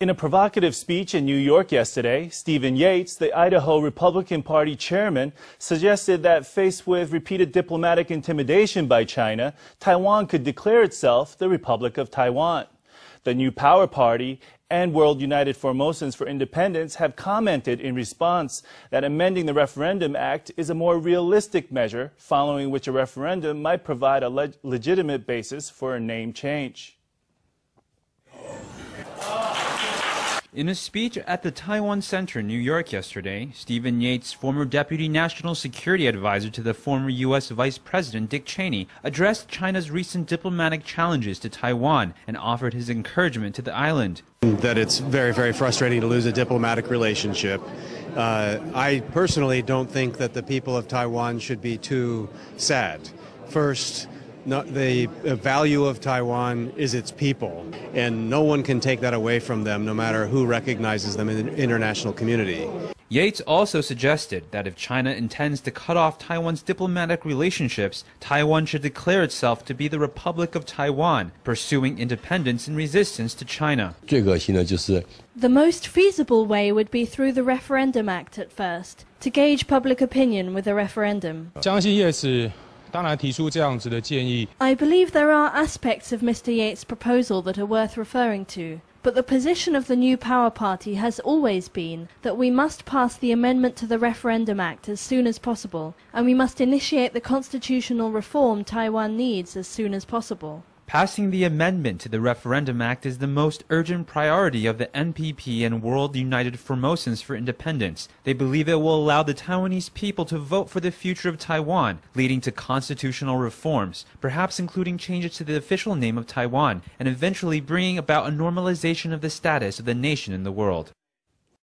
In a provocative speech in New York yesterday, Stephen Yates, the Idaho Republican Party chairman, suggested that faced with repeated diplomatic intimidation by China, Taiwan could declare itself the Republic of Taiwan. The New Power Party and World United Formosans for Independence have commented in response that amending the Referendum Act is a more realistic measure, following which a referendum might provide a leg legitimate basis for a name change. In a speech at the Taiwan Center in New York yesterday, Stephen Yates, former Deputy National Security Advisor to the former U.S. Vice President Dick Cheney, addressed China's recent diplomatic challenges to Taiwan and offered his encouragement to the island. That it's very, very frustrating to lose a diplomatic relationship. Uh, I personally don't think that the people of Taiwan should be too sad. First, the value of Taiwan is its people, and no one can take that away from them, no matter who recognizes them in the international community. Yates also suggested that if China intends to cut off Taiwan's diplomatic relationships, Taiwan should declare itself to be the Republic of Taiwan, pursuing independence in resistance to China. The most feasible way would be through the Referendum Act at first, to gauge public opinion with a referendum. I believe there are aspects of Mr. Yates' proposal that are worth referring to, but the position of the New Power Party has always been that we must pass the amendment to the Referendum Act as soon as possible, and we must initiate the constitutional reform Taiwan needs as soon as possible. Passing the amendment to the Referendum Act is the most urgent priority of the NPP and World United Formosans for Independence. They believe it will allow the Taiwanese people to vote for the future of Taiwan, leading to constitutional reforms, perhaps including changes to the official name of Taiwan, and eventually bringing about a normalization of the status of the nation in the world.